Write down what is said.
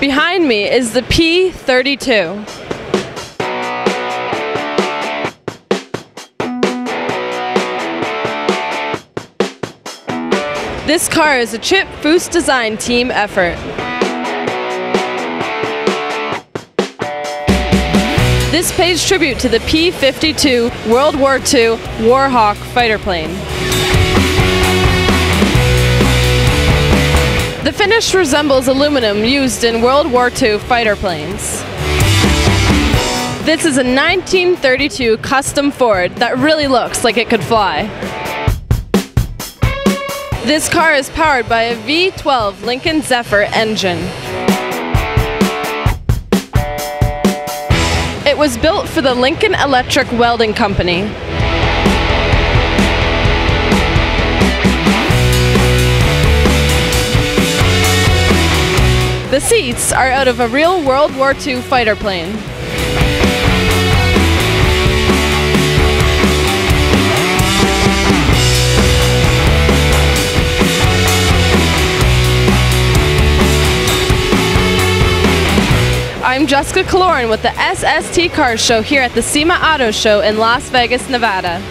Behind me is the P-32. This car is a Chip Foose design team effort. This pays tribute to the P-52 World War II Warhawk fighter plane. The finish resembles aluminum used in World War II fighter planes. This is a 1932 custom Ford that really looks like it could fly. This car is powered by a V12 Lincoln Zephyr engine. It was built for the Lincoln Electric Welding Company. The seats are out of a real World War II fighter plane. I'm Jessica Kaloran with the SST Cars Show here at the SEMA Auto Show in Las Vegas, Nevada.